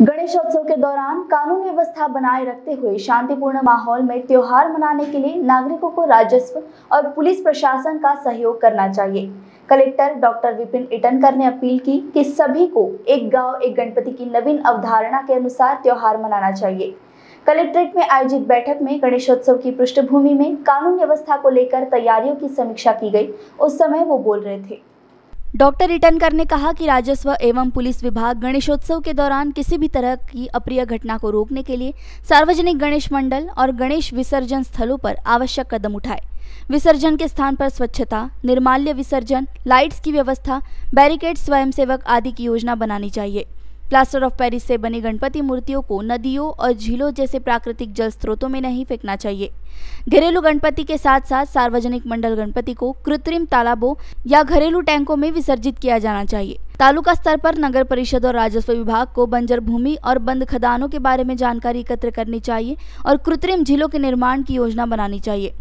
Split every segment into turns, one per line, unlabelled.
गणेशोत्सव के दौरान कानून व्यवस्था बनाए रखते हुए शांतिपूर्ण माहौल में त्योहार मनाने के लिए नागरिकों को राजस्व और पुलिस प्रशासन का सहयोग करना चाहिए। कलेक्टर डॉक्टर विपिन इटनकर ने अपील की कि सभी को एक गाँव, एक गणपति की नवीन अवधारणा के अनुसार त्योहार मनाना चाहिए। कलेक्ट्रेट में आयोजित बैठक में गणेशोत्सव की पृष्ठभूमि में कानून व्यवस्था को लेकर तैयारियों की समीक्षा की गई। उस समय वो बोल रहे थे। डॉक्टर इटनकर ने कहा कि राजस्व एवं पुलिस विभाग गणेशोत्सव के दौरान किसी भी तरह की अप्रिय घटना को रोकने के लिए सार्वजनिक गणेश मंडल और गणेश विसर्जन स्थलों पर आवश्यक कदम उठाए। विसर्जन के स्थान पर स्वच्छता, निर्माल्य विसर्जन, लाइट्स की व्यवस्था, बैरिकेड स्वयंसेवक आदि की योजना बनानी चाहिए। प्लास्टर ऑफ़ पेरिस से बनी गणपति मूर्तियों को नदियों और झीलों जैसे प्राकृतिक जल स्रोतों में नहीं फेंकना चाहिए। घरेलू गणपति के साथ साथ सार्वजनिक मंडल गणपति को कृत्रिम तालाबों या घरेलू टैंकों में विसर्जित किया जाना चाहिए। तालुका स्तर पर नगर परिषद और राजस्व विभाग को बंजर भूमि और बंद खदानों के बारे में जानकारी एकत्र करनी चाहिए और कृत्रिम झीलों के निर्माण की योजना बनानी चाहिए।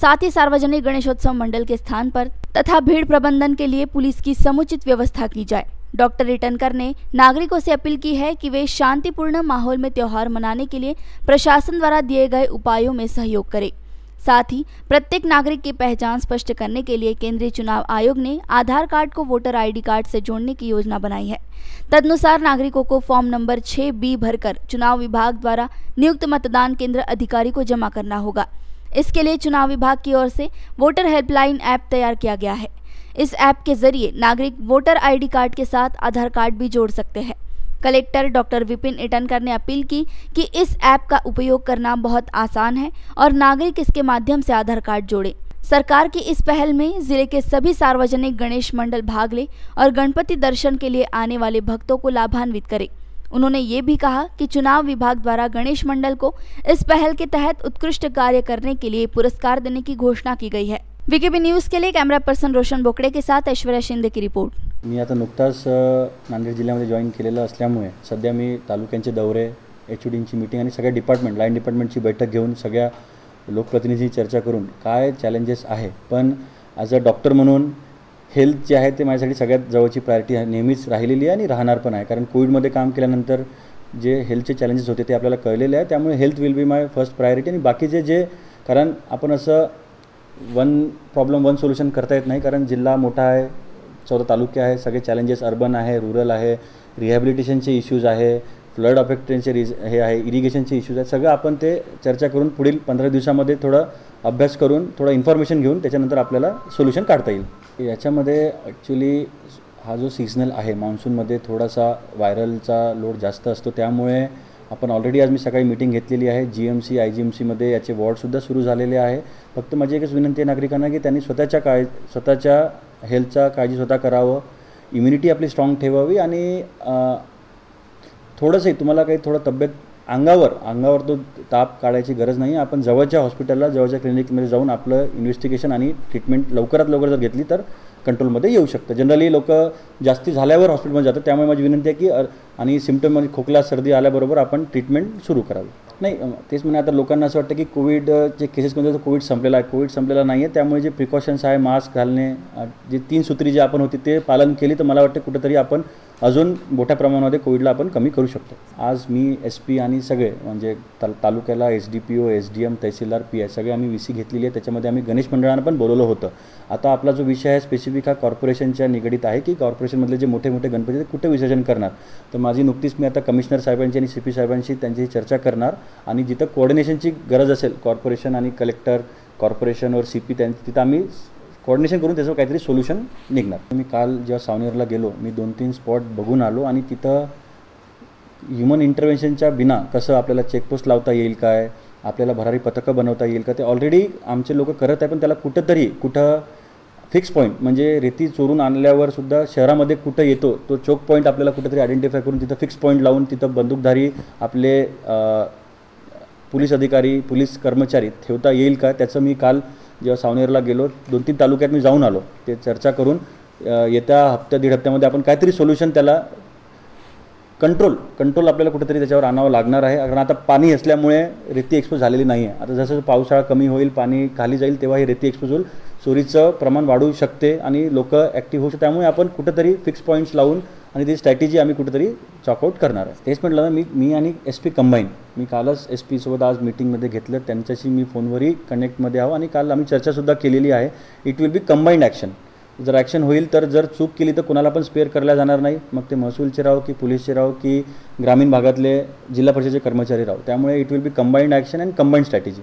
साथ ही सार्वजनिक गणेशोत्सव मंडल के स्थान पर तथा भीड़ प्रबंधन के लिए पुलिस की समुचित व्यवस्था की जाए। डॉक्टर रिटनकर ने नागरिकों से अपील की है कि वे शांतिपूर्ण माहौल में त्यौहार मनाने के लिए प्रशासन द्वारा दिए गए उपायों में सहयोग करें। साथ ही, प्रत्येक नागरिक की पहचान स्पष्ट करने के लिए केंद्रीय चुनाव आयोग ने आधार कार्ड को वोटर आईडी कार्ड से जोड़ने की योजना बनाई है। तदनुसार नागरिकों को फॉर्म नंबर छः बी भरकर चुनाव विभाग द्वारा नियुक्त मतदान केंद्र अधिकारी को जमा करना होगा। इसके लिए चुनाव विभाग की ओर से वोटर हेल्पलाइन ऐप तैयार किया गया है। इस ऐप के ज़रिए नागरिक वोटर आईडी कार्ड के साथ आधार कार्ड भी जोड़ सकते हैं। कलेक्टर डॉक्टर विपिन इटनकर ने अपील की कि इस ऐप का उपयोग करना बहुत आसान है और नागरिक इसके माध्यम से आधार कार्ड जोड़े। सरकार की इस पहल में ज़िले के सभी सार्वजनिक गणेश मंडल भाग ले और गणपति दर्शन के लिए आने वाले भक्तों को लाभान्वित करें। उन्होंने ये भी कहा कि चुनाव विभाग द्वारा गणेश मंडल को इस पहल के तहत उत्कृष्ट कार्य करने के लिए पुरस्कार देने की घोषणा की गई है। वीकेबी न्यूज के लिए कॅमेरा पर्सन रोशन बोकडे के साथ ऐश्वर्या शिंदे की रिपोर्ट।
मी आता नुकताच नांदेड जिल्ह्यामध्ये जॉईन केलेलं असल्यामुळे सध्या मी तालुक्यांचे दौरे एच ओ डींची मिटिंग आणि सगळ्या डिपार्टमेंट लाईन डिपार्टमेंटची बैठक घेऊन सगळ्या लोकप्रतिनिधी चर्चा करून काय चॅलेंजेस आहे. पण ॲज अ डॉक्टर म्हणून हेल्थ जे आहे ते माझ्यासाठी सगळ्यात जवळची प्रायोरिटी नेहमीच राहिलेली आहे आणि राहणार पण आहे. कारण कोविडमध्ये काम केल्यानंतर जे हेल्थचे चॅलेंजेस होते ते आपल्याला कळलेले आहे. त्यामुळे health will be my first priority आणि बाकीचे जे कारण आपण असं वन प्रॉब्लेम वन सोल्युशन करता येत नाही कारण जिल्हा मोठा आहे चौदा तालुके आहे सगळे चॅलेंजेस अर्बन आहे रुरल आहे रिहॅबिलिटेशनचे इश्यूज आहे फ्लड अफेक्टेडचे रिज हे आहे इरिगेशनचे इश्यूज आहेत सगळं आपण ते चर्चा करून पुढील पंधरा दिवसामध्ये थोडं अभ्यास करून थोडं इन्फॉर्मेशन घेऊन त्याच्यानंतर आपल्याला सोल्युशन काढता येईल. याच्यामध्ये ॲक्च्युली हा जो सीझनल आहे मान्सूनमध्ये थोडासा व्हायरलचा लोड जास्त असतो त्यामुळे आपण ऑलरेडी आज मी सकाळी मिटिंग घेतलेली आहे. G M C I G M सीमध्ये याचे वॉर्डसुद्धा सुरू झालेले आहे. फक्त माझी एकच विनंती आहे नागरिकांना की त्यांनी स्वतःच्या काळ स्वतःच्या हेल्थचा काळजी स्वतः करावं. इम्युनिटी आपली स्ट्रॉंग ठेवावी आणि थोडंसंही तुम्हाला काही थोडं तब्येत अंगावर अंगावर तो ताप काढायची गरज नाही. आपण जवळच्या हॉस्पिटलला जवळच्या क्लिनिकमध्ये जाऊन आपलं इन्व्हेस्टिगेशन आणि ट्रीटमेंट लवकरात लवकर जर घेतली तर कंट्रोलमध्ये येऊ शकतं. जनरली लोक जास्ती झाल्यावर हॉस्पिटलमध्ये जातात. त्यामुळे माझी विनंती आहे की आणि सिम्टममध्ये खोकला, सर्दी आल्याबरोबर आपण ट्रीटमेंट सुरू करावी. नाही तेच म्हणजे आता लोकांना असं वाटतं की कोविडचे केसेसमध्ये कोविड संपलेला आहे. कोविड संपलेला नाही आहे त्यामुळे जे प्रिकॉशन्स आहे मास्क घालणे जे तीन सूत्री जे आपण होती, ते पालन केली तर मला वाटतं कुठंतरी आपण अजून मोठ्या प्रमाणामध्ये कोविडला आपण कमी करू शकतो. आज मी एस पी आणि सगळे म्हणजे ताल तालुक्याला S D P O S D M tehsildar P I सगळे आम्ही व्ही सी घेतलेली आहे. त्याच्यामध्ये आम्ही गणेश मंडळांना पण बोलवलं होतं. आता आपला जो विषय आहे स्पेसिफिक हा कॉर्पोरेशनच्या निगडीत आहे की कॉर्पोरेशनमधले जे मोठे मोठे गणपती ते कुठे विसर्जन करणार? तर माझी नुकतीच मी आता कमिशनर साहेबांची आणि सी पी साहेबांशी त्यांची चर्चा करणार. आणि जिथं कोऑर्डिनेशनची गरज असेल कॉर्पोरेशन आणि कलेक्टर कॉर्पोरेशनवर सी पी त्यांची तिथं आम्ही कोऑर्डिनेशन करून त्याचं काहीतरी सोल्युशन निघणार. मी काल जेव्हा सावनेरला गेलो मी दोन तीन स्पॉट बघून आलो आणि तिथं ह्युमन इंटरव्हेन्शनच्या बिना कसं आपल्याला चेकपोस्ट लावता येईल काय आपल्याला भरारी पथकं बनवता येईल का ते ऑलरेडी आमचे लोक करत आहे पण त्याला कुठंतरी कुठं फिक्स पॉईंट म्हणजे रेती चोरून आणल्यावर सुद्धा शहरामध्ये कुठं येतो तो चोक पॉईंट आपल्याला कुठेतरी आयडेंटिफाय करून तिथं फिक्स पॉईंट लावून तिथं बंदूकधारी आपले पोलीस अधिकारी पोलीस कर्मचारी ठेवता येईल का त्याचं मी काल जेव्हा सावनेरला गेलो दोन तीन तालुक्यात मी जाऊन आलो. ते चर्चा करून येत्या हप्त्या दीड हप्त्यामध्ये आपण काहीतरी सोल्युशन त्याला कंट्रोल कंट्रोल आपल्याला कुठेतरी त्याच्यावर आणावं लागणार आहे. कारण आता पाणी असल्यामुळे रेती एक्सपोज झालेली नाही आहे आता जसं पावसाळा कमी होईल पाणी खाली जाईल तेव्हा ही रेती एक्सपोज होईल. चोरीचं प्रमाण वाढू शकते आणि लोक ॲक्टिव्ह होऊ शकते त्यामुळे आपण कुठेतरी फिक्स पॉईंट्स लावून आणि ती स्ट्रॅटेजी आम्ही कुठेतरी चॉकआउट करणार आहे. तेच म्हटलं ना मी मी आणि एस पी कंबाईन मी कालच एस पीसोबत आज मीटिंगमध्ये घेतलं त्यांच्याशी मी फोनवरही कनेक्टमध्ये आहो आणि काल आम्ही चर्चासुद्धा केलेली आहे. It will be combined action जर ॲक्शन होईल तर जर चूक केली तर कुणाला पण स्पेअर करायला जाणार नाही. मग ते महसूलचे राहो की पोलीसचे राहो की ग्रामीण भागातले जिल्हा परिषदेचे कर्मचारी राहो. त्यामुळे it will be combined action and combined strategy